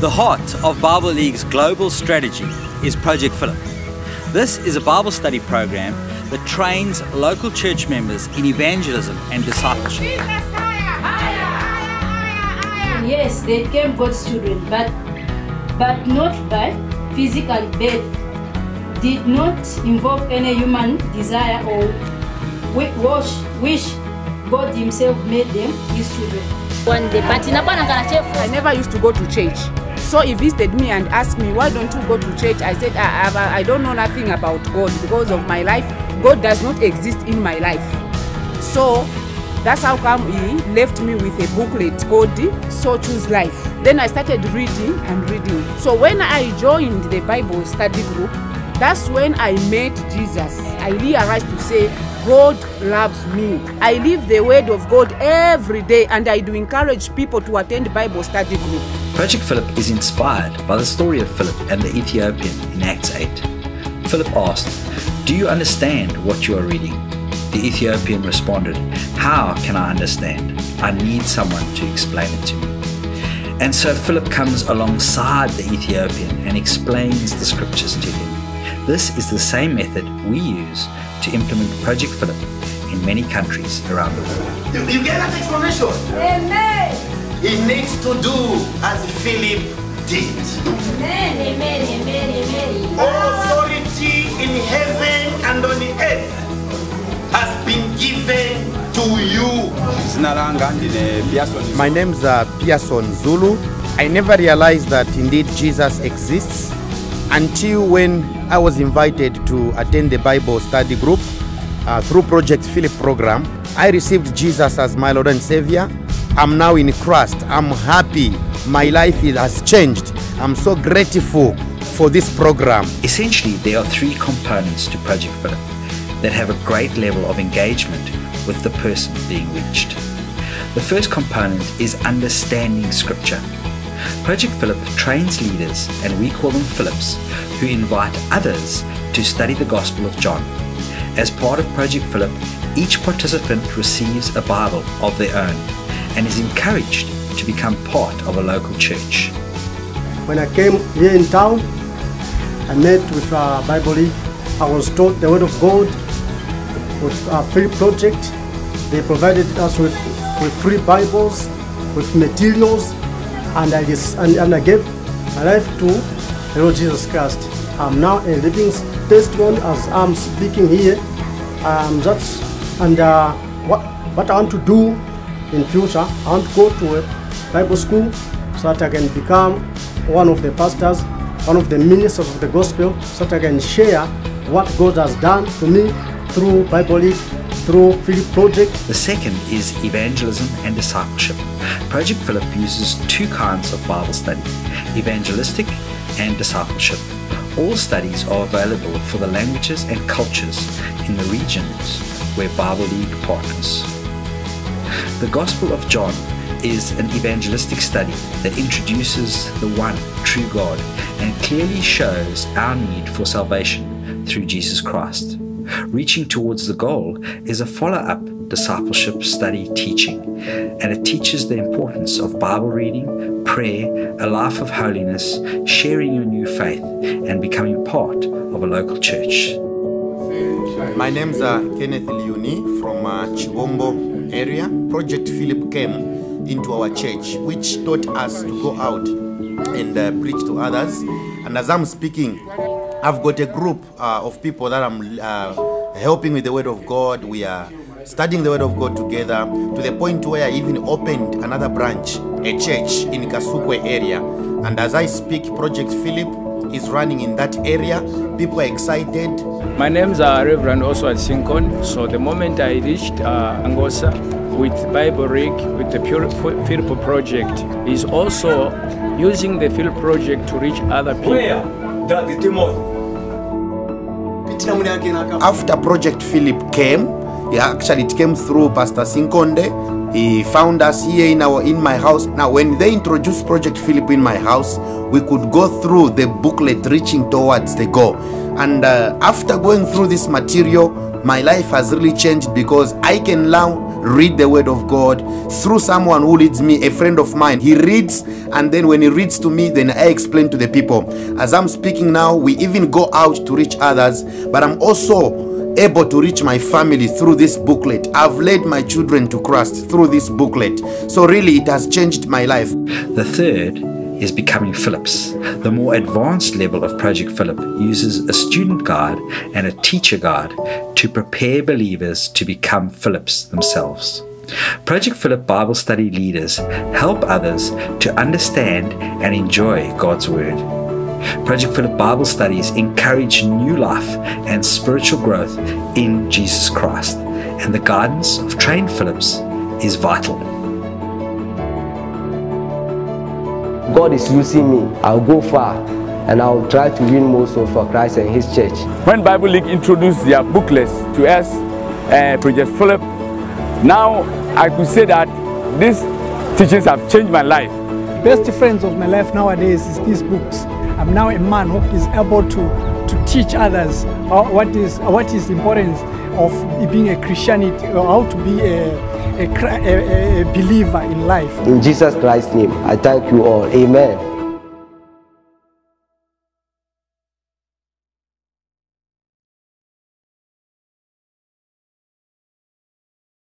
The heart of Bible League's global strategy is Project Philip. This is a Bible study program that trains local church members in evangelism and discipleship. Yes, they became God's children, but but not by physical birth. Did not involve any human desire or wish, wish God Himself made them His children. One day, but inakuwa na kanachefu. I never used to go to church. So he visited me and asked me, why don't you go to church? I said, I, I, I don't know nothing about God because of my life. God does not exist in my life. So that's how come he left me with a booklet called So Choose Life. Then I started reading and reading. So when I joined the Bible study group, that's when I met Jesus. I realized to say, God loves me. I live the word of God every day and I do encourage people to attend Bible study group. Project Philip is inspired by the story of Philip and the Ethiopian in Acts 8. Philip asked, Do you understand what you are reading? The Ethiopian responded, How can I understand? I need someone to explain it to me. And so Philip comes alongside the Ethiopian and explains the scriptures to him. This is the same method we use to implement Project Philip in many countries around the world. You, you get that explanation? Amen. He needs to do as Philip did. Amen. Amen. Amen. Amen. All authority in heaven and on the earth has been given to you. Jina langa ndine My name's uh, Pearson Zulu. I never realized that indeed Jesus exists until when I was invited to attend the Bible study group uh, through Project Philip program. I received Jesus as my Lord and Savior. I'm now in Christ. I'm happy. My life has changed. I'm so grateful for this program. Essentially, there are three components to Project Philip that have a great level of engagement with the person being reached. The first component is understanding Scripture. Project Philip trains leaders, and we call them Philips, who invite others to study the Gospel of John. As part of Project Philip, each participant receives a Bible of their own and is encouraged to become part of a local church. When I came here in town, I met with uh, Bible League. I was taught the Word of God with a free project. They provided us with, with free Bibles, with materials, and I, just, and, and I gave my life to the Lord Jesus Christ. I'm now a living testimony as I'm speaking here. Um, that's, and uh, what, what I want to do in future, I want to go to a Bible school so that I can become one of the pastors, one of the ministers of the gospel, so that I can share what God has done to me through Bible through Philip Project, The second is evangelism and discipleship. Project Philip uses two kinds of Bible study evangelistic and discipleship. All studies are available for the languages and cultures in the regions where Bible League partners. The Gospel of John is an evangelistic study that introduces the one true God and clearly shows our need for salvation through Jesus Christ. Reaching towards the goal is a follow up discipleship study teaching, and it teaches the importance of Bible reading, prayer, a life of holiness, sharing your new faith, and becoming part of a local church. My name's uh, Kenneth Liuni from uh, Chibombo area. Project Philip came into our church, which taught us to go out and uh, preach to others. And as I'm speaking, I've got a group uh, of people that I'm uh, helping with the Word of God. We are studying the Word of God together to the point where I even opened another branch, a church in Kasukwe area. And as I speak, Project Philip is running in that area. People are excited. My name's uh, Reverend Oswald Sinkon. So the moment I reached uh, Angosa with Bible League, with the Pure Philip Project, is also using the Philip Project to reach other people. Does Timothy? after project philip came yeah, actually it came through pastor sinkonde. He found us here in our in my house. Now when they introduced project philip in my house we could go through the booklet reaching towards the goal. And uh, after going through this material my life has really changed because i can now read the word of God through someone who leads me, a friend of mine. He reads, and then when he reads to me, then I explain to the people. As I'm speaking now, we even go out to reach others, but I'm also able to reach my family through this booklet. I've led my children to Christ through this booklet. So, really, it has changed my life. The third is becoming Philips. The more advanced level of Project Philip uses a student guide and a teacher guide to prepare believers to become Philips themselves. Project Philip Bible study leaders help others to understand and enjoy God's Word. Project Philip Bible studies encourage new life and spiritual growth in Jesus Christ, and the guidance of trained Philips is vital. God is using me. I'll go far and I'll try to win more souls for Christ and His church. When Bible League introduced their booklets to us, uh, Project Philip, now I could say that these teachings have changed my life. Best friends of my life nowadays is these books. I'm now a man who is able to, to teach others what is what is the importance of being a Christianity, or how to be a, a, a, a believer in life. In Jesus Christ's name, I thank you all. Amen.